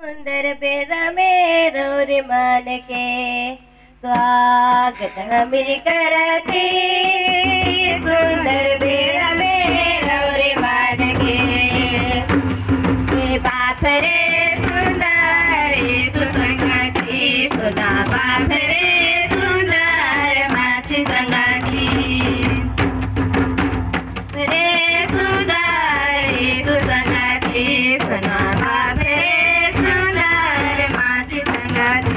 सुंदर बेरा मेरो मन के स्वागत हमारी करती सुंदर बेरा मेरो मन के बाप रे सुंदर सुसंगति सुना बाप रे सुंदर, मासी संगति